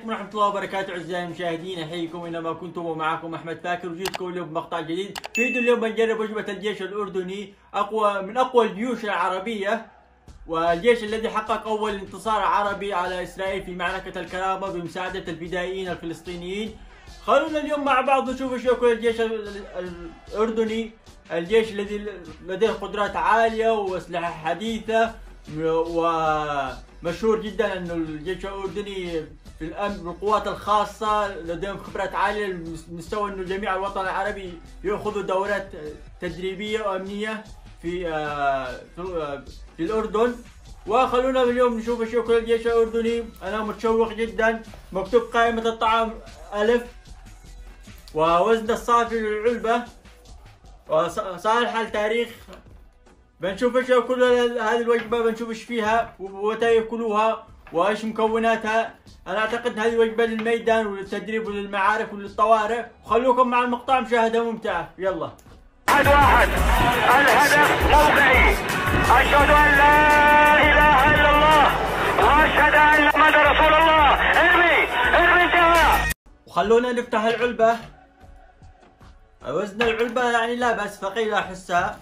عليكم ورحمة الله وبركاته أعزائي المشاهدين. أحييكم أينما كنتم ومعكم أحمد فاكر. وجيتكم اليوم بمقطع جديد. في فيديو اليوم بنجرب وجبة الجيش الأردني أقوى من أقوى الجيوش العربية والجيش الذي حقق أول انتصار عربي على إسرائيل في معركة الكرامة بمساعدة الفدائيين الفلسطينيين. خلونا اليوم مع بعض نشوف إيش يكون الجيش الأردني. الجيش الذي لديه قدرات عالية وأسلحة حديثة ومشهور جدا إنه الجيش الأردني في الأمن بالقوات الخاصة لديهم خبرات عالية لمستوى إنه جميع الوطن العربي ياخذوا دورات تدريبية وأمنية في آه، آه، في الأردن. وخلونا اليوم نشوف ياكل الجيش الأردني. أنا متشوق جدا. مكتوب قائمة الطعام ألف. ووزن الصافي للعلبة. وصالح التاريخ بنشوف إيش كل هذه الوجبة بنشوف إيش فيها ومتى ياكلوها وإيش مكوناتها. أنا أعتقد هذه وجبة للميدان وللتدريب وللمعارك وللطوارئ. خلوكم مع المقطع مشاهدة ممتعة. يلا. واحد الهدف موقعي اشهد ان لا اله الا الله واشهد ان محمد رسول الله ارمي ارمي انتهى وخلونا نفتح العلبة. وزن العلبة يعني لا بس ثقيله أحسها.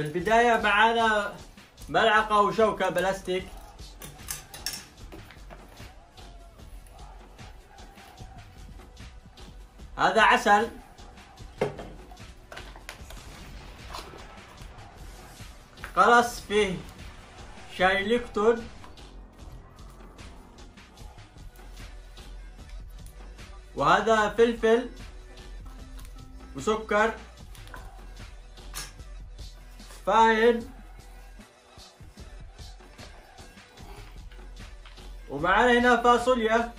في البداية معانا ملعقة وشوكة بلاستيك. هذا عسل. قرص فيه شاي ليكتون. وهذا فلفل وسكر. فاين ومعنا هنا فاصوليا.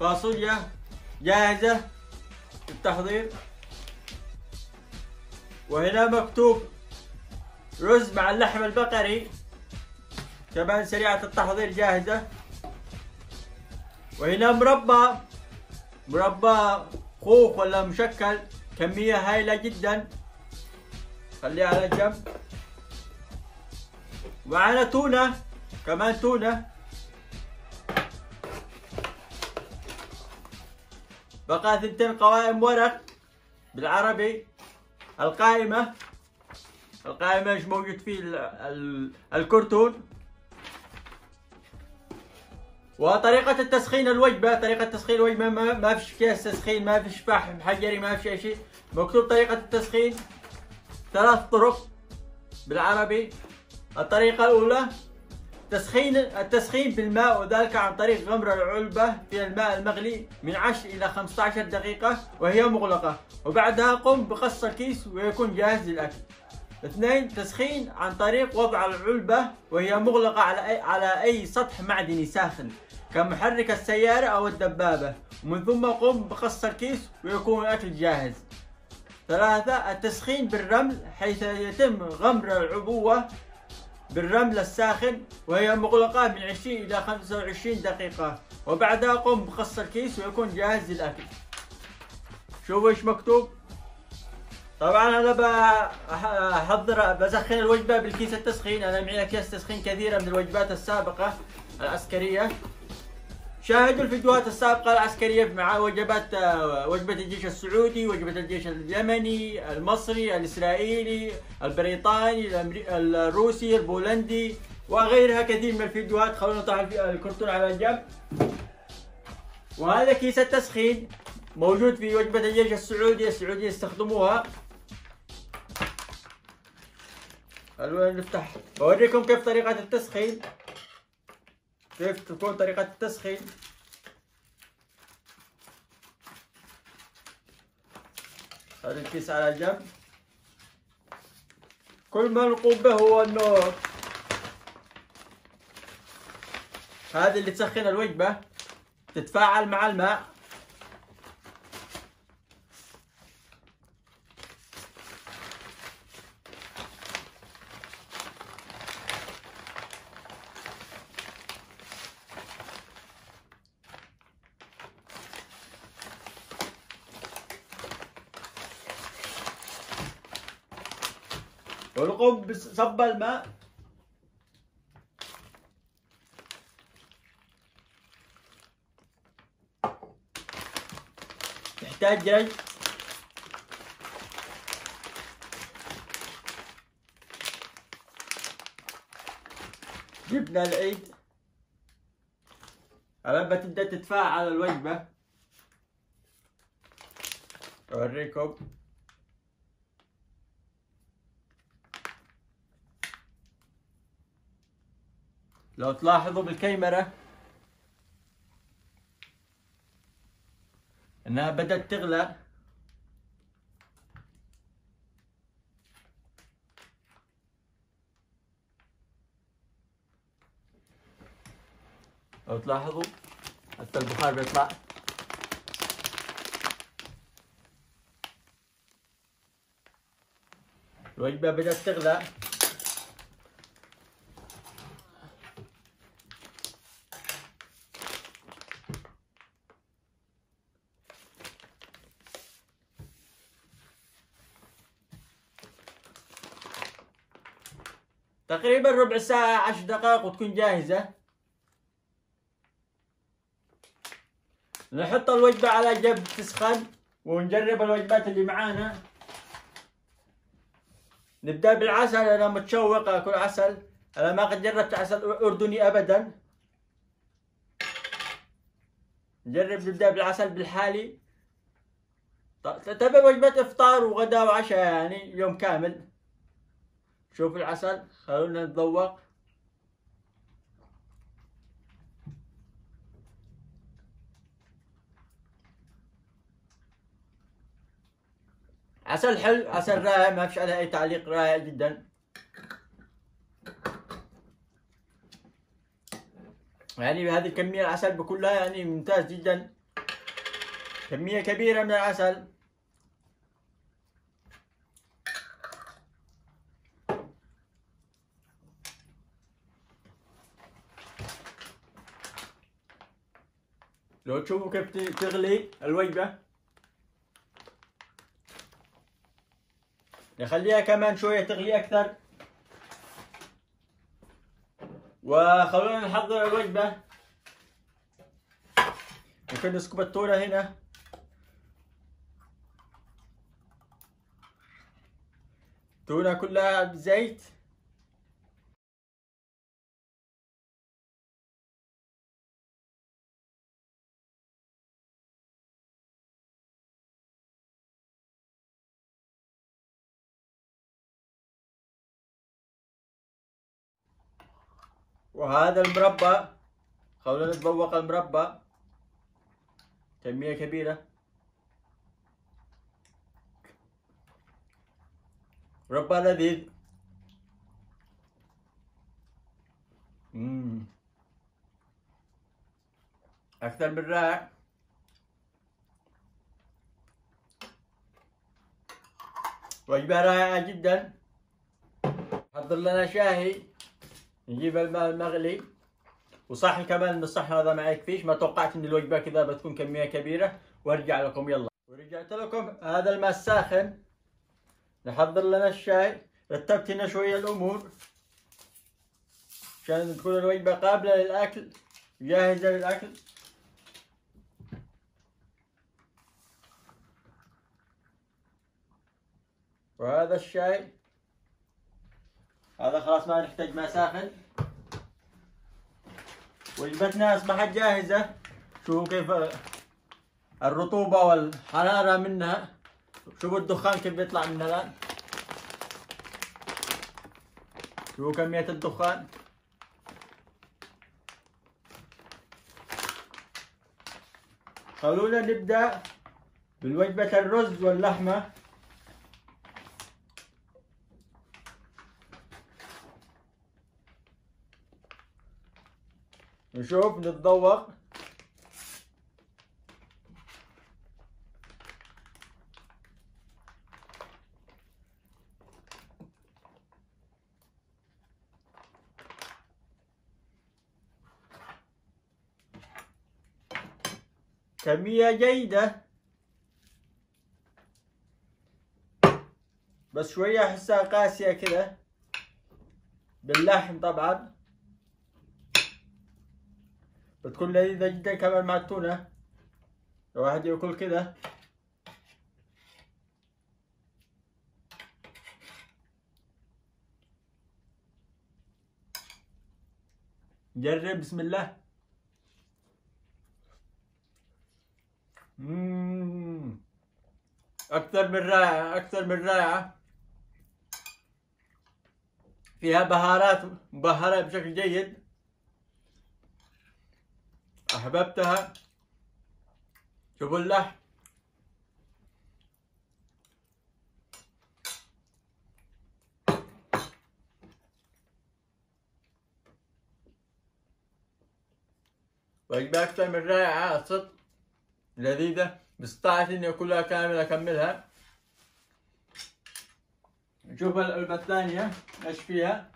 فاصوليا جاهزة للتحضير وهنا مكتوب رز مع اللحم البقري. كمان سريعة التحضير جاهزة. وهنا مربى. مربى خوخ ولا مشكل. كمية هائلة جدا. خليها على جنب. ومعنا تونة كمان تونة. بقى ثنتين قوائم ورق بالعربي. القائمة القائمة إيش موجود فيه؟ الكرتون. وطريقة التسخين الوجبة طريقة تسخين الوجبة ما, فيش كيس تسخين ما فيش فحم حجري ما فيش أي شيء. مكتوب طريقة التسخين. ثلاث طرق بالعربي. الطريقة الأولى تسخين التسخين بالماء وذلك عن طريق غمر العلبة في الماء المغلي من 10 إلى 15 دقيقة وهي مغلقة. وبعدها قم بقص الكيس ويكون جاهز للأكل. اثنين تسخين عن طريق وضع العلبة وهي مغلقة على أي, على أي سطح معدني ساخن كمحرك السيارة أو الدبابة. ومن ثم قم بقص الكيس ويكون الأكل جاهز. ثلاثة التسخين بالرمل حيث يتم غمر العبوة بالرمل الساخن وهي مغلقة من 20 إلى 25 دقيقة. وبعدها قم بقص الكيس ويكون جاهز للأكل. شوفوا إيش مكتوب. طبعا أنا بحضر بسخن الوجبة بالكيس التسخين. أنا معي أكياس تسخين كثيرة من الوجبات السابقة العسكرية. شاهدوا الفيديوهات السابقة العسكرية مع وجبات وجبة الجيش السعودي وجبة الجيش اليمني المصري الإسرائيلي البريطاني الروسي البولندي وغيرها كثير من الفيديوهات. خلونا نطلع الكرتون على الجنب وهذا كيس التسخين موجود في وجبة الجيش السعودي السعودية يستخدموها. خلونا نفتح. بوريكم كيف طريقة التسخين. كيف تكون طريقة التسخين؟ هذا الكيس على جنب. كل ما نقوم به هو انه هذه اللي تسخن الوجبة. تتفاعل مع الماء. ونقوم بصب الماء. تحتاج جاي. جبنا العيد. لما تبدأ تتفاعل الوجبة. أوريكم. لو تلاحظوا بالكاميرا إنها بدأت تغلى. لو تلاحظوا حتى البخار بيطلع. الوجبة بدأت تغلى. تقريبا ربع ساعة عشر دقائق وتكون جاهزة. نحط الوجبة على جنب تسخن ونجرب الوجبات اللي معانا. نبدأ بالعسل أنا متشوق آكل عسل. أنا ما قد جربت عسل أردني أبدا. نجرب نبدأ بالعسل بالحالي. تبع وجبة إفطار وغداء وعشاء يعني يوم كامل. شوف العسل خلونا نتذوق. عسل حلو عسل رائع ما فيش عليه أي تعليق رائع جدا. يعني بهذه الكمية العسل بكلها يعني ممتاز جدا. كمية كبيرة من العسل. لو تشوفوا كيف تغلي الوجبة نخليها كمان شوية تغلي أكثر وخلونا نحضر الوجبة ممكن نسكب التونة هنا تونة كلها بزيت وهذا المربى خلونا نتذوق المربى كمية كبيرة. مربى لذيذ. مم. أكثر من رائع. وجبة رائعة جدا. حضر لنا شاهي. نجيب الماء المغلي وصحي كمان ان الصحن هذا ما يكفيش ما توقعت إن الوجبة كذا بتكون كمية كبيرة. وأرجع لكم يلا. ورجعت لكم. هذا الماء الساخن. نحضر لنا الشاي. رتبت هنا شوية الأمور. عشان تكون الوجبة قابلة للأكل. جاهزة للأكل. وهذا الشاي. هذا خلاص ما نحتاج ماء ساخن. وجبتنا اصبحت جاهزة شوفوا كيف الرطوبة والحرارة منها. شوفوا الدخان كيف بيطلع منها الآن شوفوا كمية الدخان. خلونا نبدأ بالوجبة الرز واللحمة. نشوف نتذوق. كمية جيدة؟ بس شوية أحسها قاسية كذا باللحم طبعا. بتكون لذيذة جدا كمان مع التونة الواحد يأكل كذا جرب بسم الله. أكثر من رائعة أكثر من رائعة. فيها بهارات مبهرة بشكل جيد. أحببتها. شوفوا اللحم وجبة أكثر من رائعة الصدق لذيذة. باستطعت إني أكلها كاملة أكملها. نشوف العلبة الثانية إيش فيها؟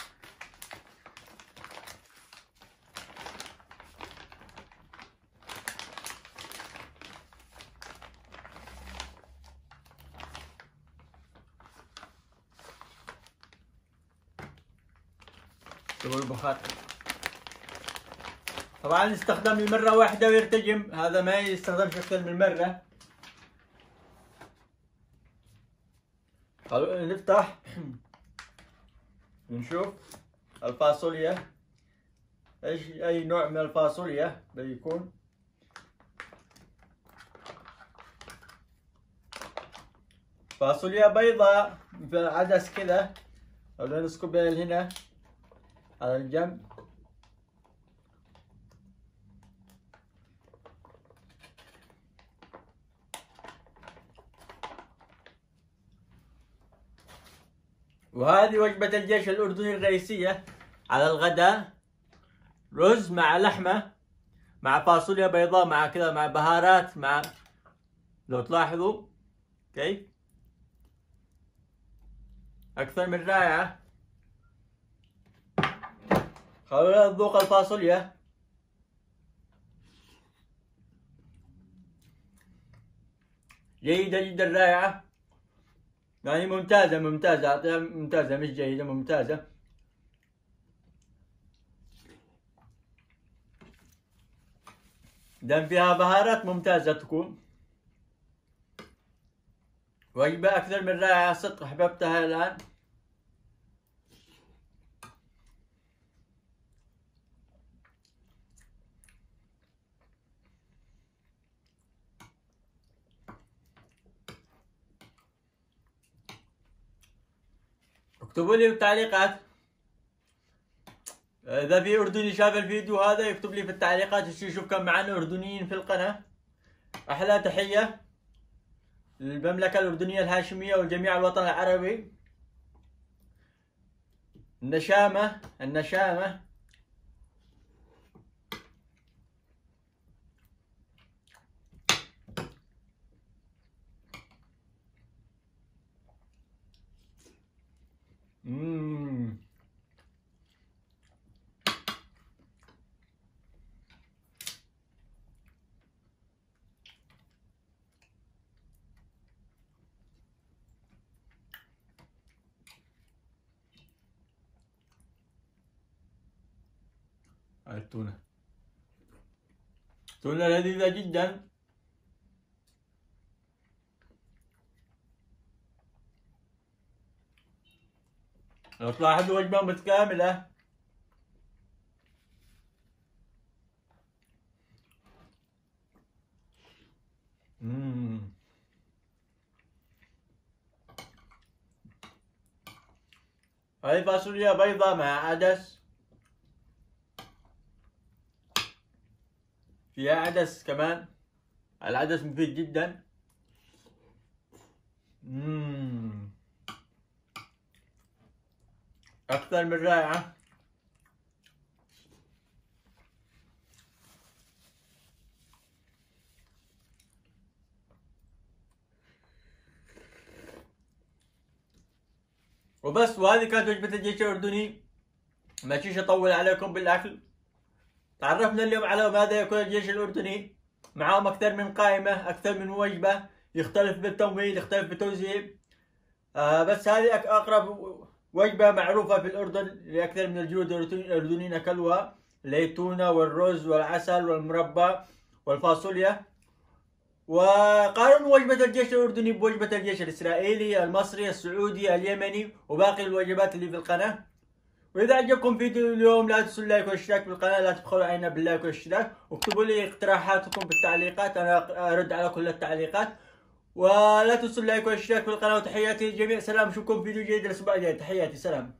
شوفوا البخار طبعا يستخدم لمرة واحدة ويرتجم. هذا ما يستخدمش أكثر من مرة نفتح. نشوف. الفاصوليا. إيش أي نوع من الفاصوليا بيكون؟ فاصوليا بيضاء. في عدس كذا. ولا نسكبها هنا. على الجنب. وهذه وجبة الجيش الأردني الرئيسية على الغداء. رز مع لحمة مع فاصوليا بيضاء مع كذا مع بهارات مع لو تلاحظوا. كيف أكثر من رائعة. خلونا نذوق الفاصوليا. جيدة جدا رائعة. يعني ممتازة ممتازة. أعطيها ممتازة مش جيدة ممتازة. دام فيها بهارات ممتازة تكون. وجبة أكثر من رائعة صدق أحببتها الآن. اكتبوا لي بالتعليقات إذا في أردني شاف الفيديو هذا يكتب لي في التعليقات يش- يشوف كم معنا أردنيين في القناة. أحلى تحية للمملكة الأردنية الهاشمية وجميع الوطن العربي. النشامة النشامة. مم. التونة تونة لذيذة جدا لو تلاحظوا وجبة متكاملة مم. هاي فاصوليا بيضاء مع عدس فيها عدس كمان العدس مفيد جدا مم. أكثر من رائعة. وبس وهذه كانت وجبة الجيش الأردني. ما شيش أطول عليكم بالأكل. تعرفنا اليوم على ماذا يأكل الجيش الأردني. معهم أكثر من قائمة أكثر من وجبة. يختلف بالتمويل يختلف بالتوزيع. آه بس هذه أك- اقرب وجبة معروفة في الأردن لأكثر من الجنود الأردنيين اكلوها اللي هي التونه والرز والعسل والمربى والفاصوليا. وقارنوا وجبة الجيش الأردني بوجبة الجيش الإسرائيلي المصري السعودي اليمني وباقي الوجبات اللي في القناة. وإذا عجبكم فيديو اليوم لا تنسوا ال like والاشتراك بالقناة لا تبخلوا علينا بال like والاشتراك. واكتبوا لي اقتراحاتكم بالتعليقات أنا أرد على كل التعليقات. ولا تنسوا اللايك والاشتراك بالقناة وتحياتي للجميع سلام اشوفكم في فيديو جديد. الأسبوع الجاي تحياتي سلام.